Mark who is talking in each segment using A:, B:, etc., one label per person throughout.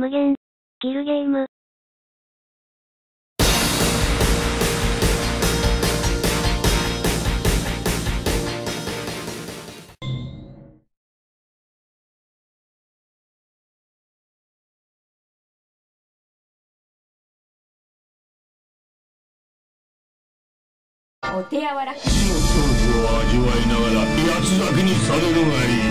A: 無限。キルゲーム。
B: お手柔らか
C: 死の恐怖を味わいながら八つ咲きにされるがいい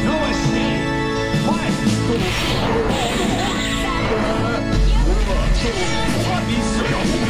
C: 不怕你死。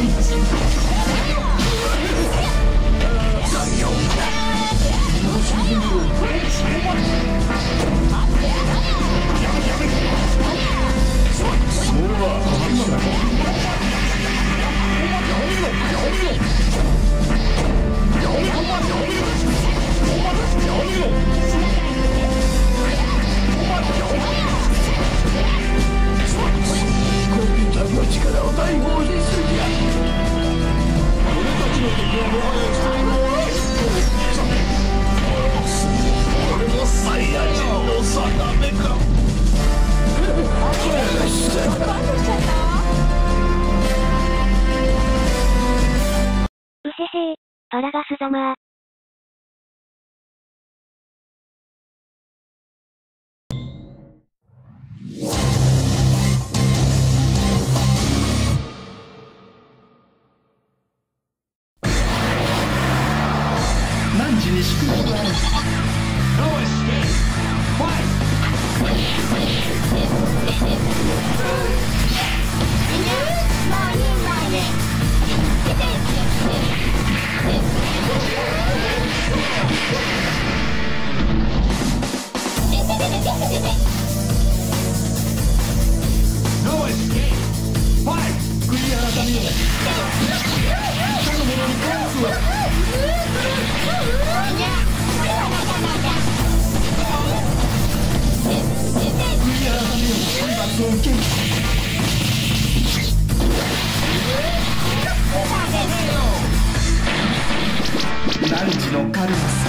A: うへへー、パラガス様
D: 汝に祝福がある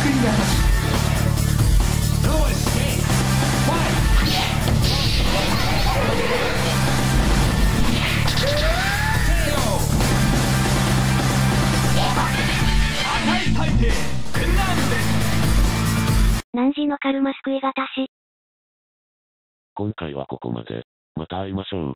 D: 狩るは救い果たし
A: 汝のカルマ救いがたし。
E: 今回はここまで。また会いましょう。